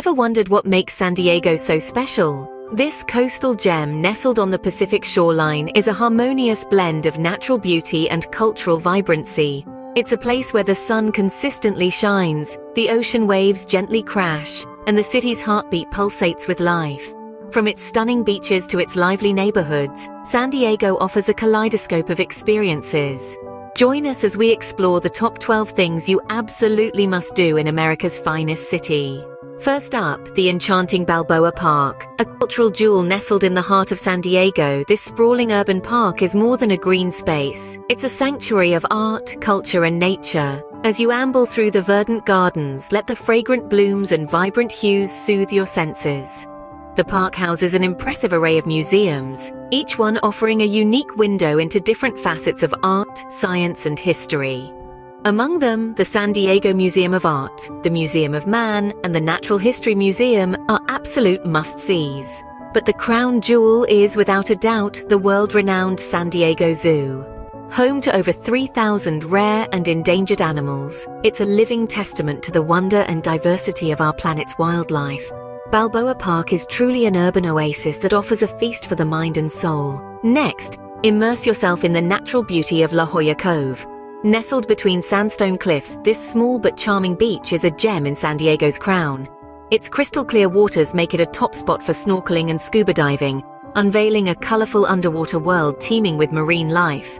Ever wondered what makes San Diego so special? This coastal gem nestled on the Pacific shoreline is a harmonious blend of natural beauty and cultural vibrancy. It's a place where the sun consistently shines, the ocean waves gently crash, and the city's heartbeat pulsates with life. From its stunning beaches to its lively neighborhoods, San Diego offers a kaleidoscope of experiences. Join us as we explore the top 12 things you absolutely must do in America's finest city. First up, the enchanting Balboa Park. A cultural jewel nestled in the heart of San Diego, this sprawling urban park is more than a green space. It's a sanctuary of art, culture, and nature. As you amble through the verdant gardens, let the fragrant blooms and vibrant hues soothe your senses. The park houses an impressive array of museums, each one offering a unique window into different facets of art, science, and history. Among them, the San Diego Museum of Art, the Museum of Man, and the Natural History Museum are absolute must-sees. But the crown jewel is, without a doubt, the world-renowned San Diego Zoo. Home to over 3,000 rare and endangered animals, it's a living testament to the wonder and diversity of our planet's wildlife. Balboa Park is truly an urban oasis that offers a feast for the mind and soul. Next, immerse yourself in the natural beauty of La Jolla Cove, Nestled between sandstone cliffs, this small but charming beach is a gem in San Diego's crown. Its crystal clear waters make it a top spot for snorkeling and scuba diving, unveiling a colorful underwater world teeming with marine life.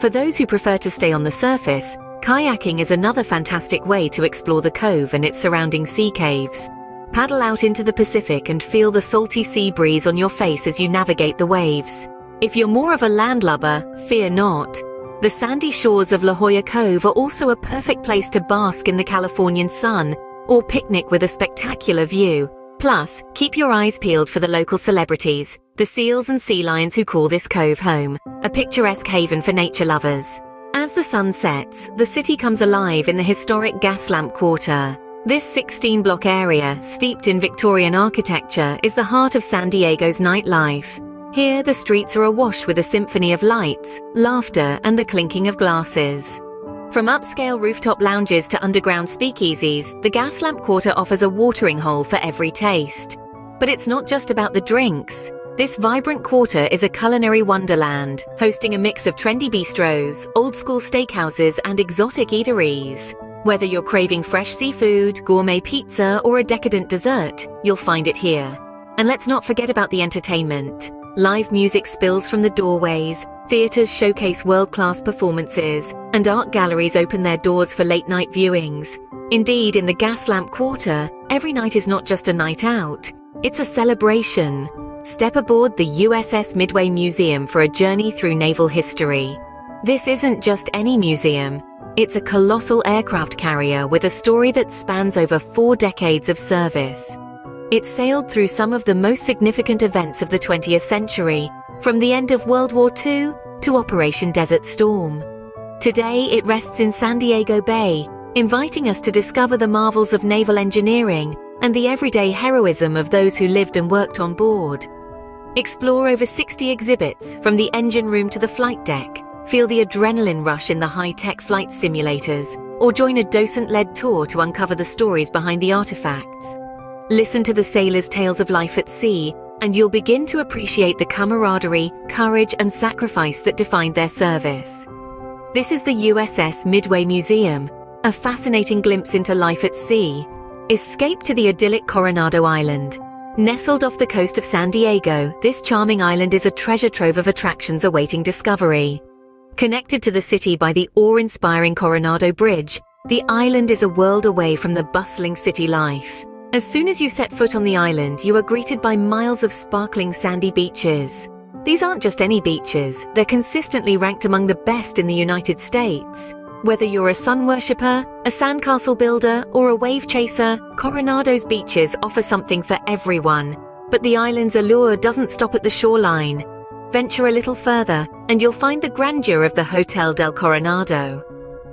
For those who prefer to stay on the surface, kayaking is another fantastic way to explore the cove and its surrounding sea caves. Paddle out into the Pacific and feel the salty sea breeze on your face as you navigate the waves. If you're more of a landlubber, fear not. The sandy shores of La Jolla Cove are also a perfect place to bask in the Californian sun or picnic with a spectacular view. Plus, keep your eyes peeled for the local celebrities, the seals and sea lions who call this cove home, a picturesque haven for nature lovers. As the sun sets, the city comes alive in the historic Gaslamp Quarter. This 16-block area, steeped in Victorian architecture, is the heart of San Diego's nightlife. Here, the streets are awash with a symphony of lights, laughter, and the clinking of glasses. From upscale rooftop lounges to underground speakeasies, the Gaslamp Quarter offers a watering hole for every taste. But it's not just about the drinks. This vibrant quarter is a culinary wonderland, hosting a mix of trendy bistros, old-school steakhouses, and exotic eateries. Whether you're craving fresh seafood, gourmet pizza, or a decadent dessert, you'll find it here. And let's not forget about the entertainment. Live music spills from the doorways, theatres showcase world-class performances, and art galleries open their doors for late-night viewings. Indeed, in the Gaslamp Quarter, every night is not just a night out, it's a celebration. Step aboard the USS Midway Museum for a journey through naval history. This isn't just any museum. It's a colossal aircraft carrier with a story that spans over four decades of service. It sailed through some of the most significant events of the 20th century, from the end of World War II to Operation Desert Storm. Today, it rests in San Diego Bay, inviting us to discover the marvels of naval engineering and the everyday heroism of those who lived and worked on board. Explore over 60 exhibits, from the engine room to the flight deck, feel the adrenaline rush in the high-tech flight simulators, or join a docent-led tour to uncover the stories behind the artifacts. Listen to the sailors' tales of life at sea, and you'll begin to appreciate the camaraderie, courage, and sacrifice that defined their service. This is the USS Midway Museum, a fascinating glimpse into life at sea. Escape to the idyllic Coronado Island. Nestled off the coast of San Diego, this charming island is a treasure trove of attractions awaiting discovery. Connected to the city by the awe-inspiring Coronado Bridge, the island is a world away from the bustling city life. As soon as you set foot on the island, you are greeted by miles of sparkling sandy beaches. These aren't just any beaches, they're consistently ranked among the best in the United States. Whether you're a sun worshipper, a sandcastle builder, or a wave chaser, Coronado's beaches offer something for everyone. But the island's allure doesn't stop at the shoreline. Venture a little further, and you'll find the grandeur of the Hotel del Coronado.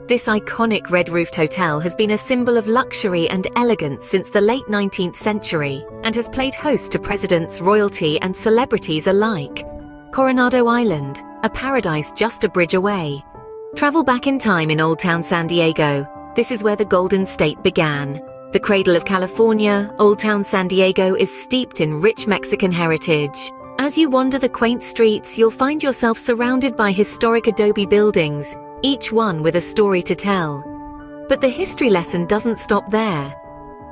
This iconic red-roofed hotel has been a symbol of luxury and elegance since the late 19th century and has played host to presidents, royalty and celebrities alike. Coronado Island, a paradise just a bridge away. Travel back in time in Old Town San Diego. This is where the Golden State began. The cradle of California, Old Town San Diego is steeped in rich Mexican heritage. As you wander the quaint streets, you'll find yourself surrounded by historic adobe buildings, each one with a story to tell. But the history lesson doesn't stop there.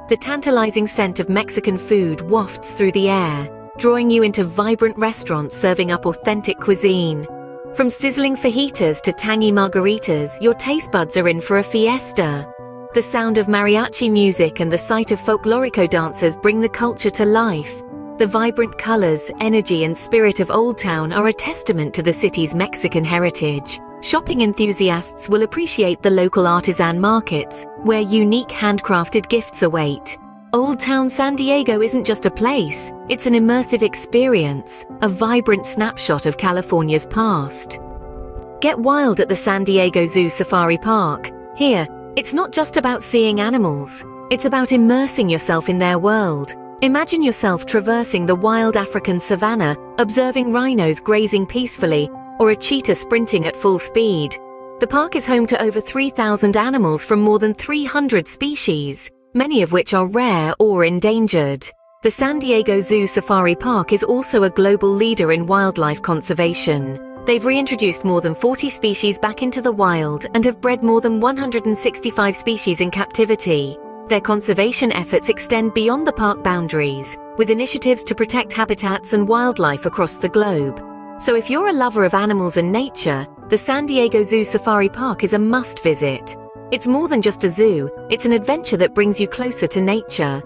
The tantalizing scent of Mexican food wafts through the air, drawing you into vibrant restaurants serving up authentic cuisine. From sizzling fajitas to tangy margaritas, your taste buds are in for a fiesta. The sound of mariachi music and the sight of folklorico dancers bring the culture to life. The vibrant colors, energy, and spirit of Old Town are a testament to the city's Mexican heritage. Shopping enthusiasts will appreciate the local artisan markets, where unique handcrafted gifts await. Old Town San Diego isn't just a place, it's an immersive experience, a vibrant snapshot of California's past. Get wild at the San Diego Zoo Safari Park. Here, it's not just about seeing animals, it's about immersing yourself in their world. Imagine yourself traversing the wild African savanna, observing rhinos grazing peacefully, or a cheetah sprinting at full speed. The park is home to over 3,000 animals from more than 300 species, many of which are rare or endangered. The San Diego Zoo Safari Park is also a global leader in wildlife conservation. They've reintroduced more than 40 species back into the wild and have bred more than 165 species in captivity. Their conservation efforts extend beyond the park boundaries, with initiatives to protect habitats and wildlife across the globe. So if you're a lover of animals and nature, the San Diego Zoo Safari Park is a must visit. It's more than just a zoo, it's an adventure that brings you closer to nature.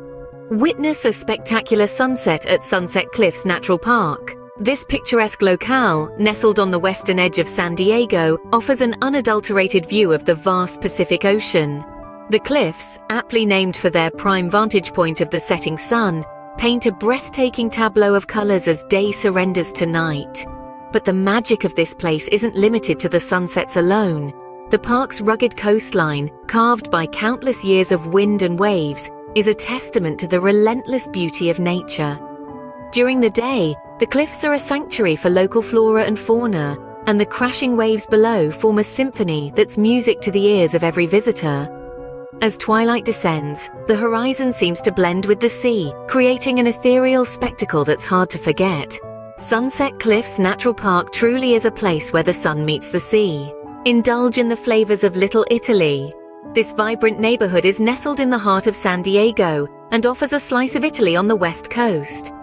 Witness a spectacular sunset at Sunset Cliffs Natural Park. This picturesque locale, nestled on the western edge of San Diego, offers an unadulterated view of the vast Pacific Ocean. The cliffs, aptly named for their prime vantage point of the setting sun, paint a breathtaking tableau of colors as day surrenders to night. But the magic of this place isn't limited to the sunsets alone. The park's rugged coastline, carved by countless years of wind and waves, is a testament to the relentless beauty of nature. During the day, the cliffs are a sanctuary for local flora and fauna, and the crashing waves below form a symphony that's music to the ears of every visitor. As twilight descends, the horizon seems to blend with the sea, creating an ethereal spectacle that's hard to forget. Sunset Cliffs Natural Park truly is a place where the sun meets the sea. Indulge in the flavors of Little Italy. This vibrant neighborhood is nestled in the heart of San Diego and offers a slice of Italy on the west coast.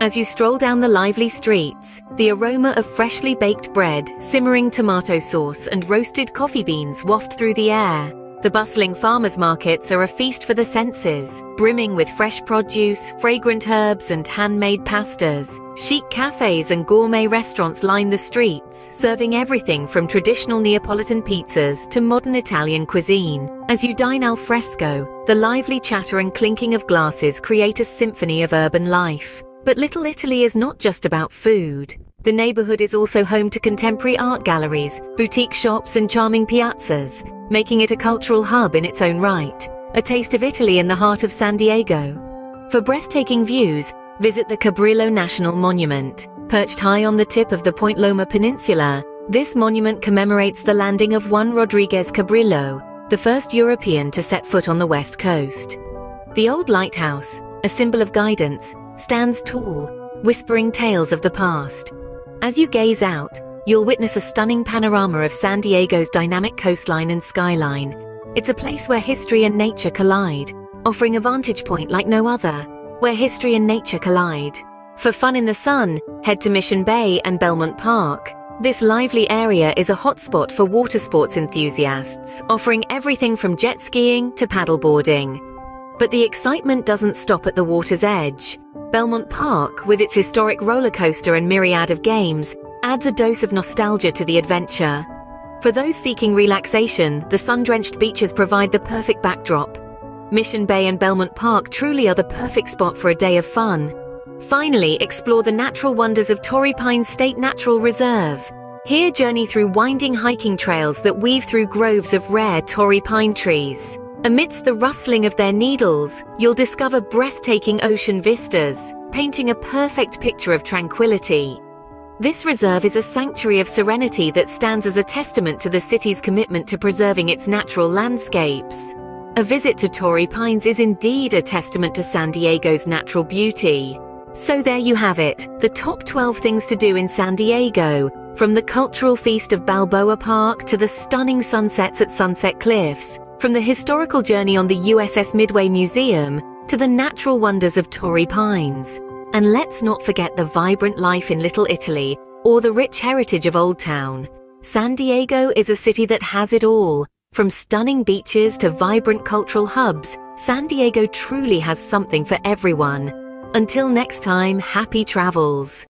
As you stroll down the lively streets, the aroma of freshly baked bread, simmering tomato sauce, and roasted coffee beans waft through the air. The bustling farmers markets are a feast for the senses, brimming with fresh produce, fragrant herbs, and handmade pastas. Chic cafes and gourmet restaurants line the streets, serving everything from traditional Neapolitan pizzas to modern Italian cuisine. As you dine al fresco, the lively chatter and clinking of glasses create a symphony of urban life. But Little Italy is not just about food. The neighborhood is also home to contemporary art galleries, boutique shops, and charming piazzas, making it a cultural hub in its own right, a taste of Italy in the heart of San Diego. For breathtaking views, visit the Cabrillo National Monument. Perched high on the tip of the Point Loma Peninsula, this monument commemorates the landing of Juan Rodriguez Cabrillo, the first European to set foot on the west coast. The old lighthouse, a symbol of guidance, stands tall, whispering tales of the past. As you gaze out, you'll witness a stunning panorama of San Diego's dynamic coastline and skyline. It's a place where history and nature collide, offering a vantage point like no other, where history and nature collide. For fun in the sun, head to Mission Bay and Belmont Park. This lively area is a hotspot for water sports enthusiasts, offering everything from jet skiing to paddleboarding. But the excitement doesn't stop at the water's edge. Belmont Park, with its historic roller coaster and myriad of games, adds a dose of nostalgia to the adventure. For those seeking relaxation, the sun-drenched beaches provide the perfect backdrop. Mission Bay and Belmont Park truly are the perfect spot for a day of fun. Finally, explore the natural wonders of Torrey Pines State Natural Reserve. Here journey through winding hiking trails that weave through groves of rare Torrey pine trees. Amidst the rustling of their needles, you'll discover breathtaking ocean vistas, painting a perfect picture of tranquility. This reserve is a sanctuary of serenity that stands as a testament to the city's commitment to preserving its natural landscapes. A visit to Torrey Pines is indeed a testament to San Diego's natural beauty. So there you have it, the top 12 things to do in San Diego, from the cultural feast of Balboa Park to the stunning sunsets at Sunset Cliffs, from the historical journey on the USS Midway Museum to the natural wonders of Torrey Pines. And let's not forget the vibrant life in Little Italy or the rich heritage of Old Town. San Diego is a city that has it all. From stunning beaches to vibrant cultural hubs, San Diego truly has something for everyone. Until next time, happy travels.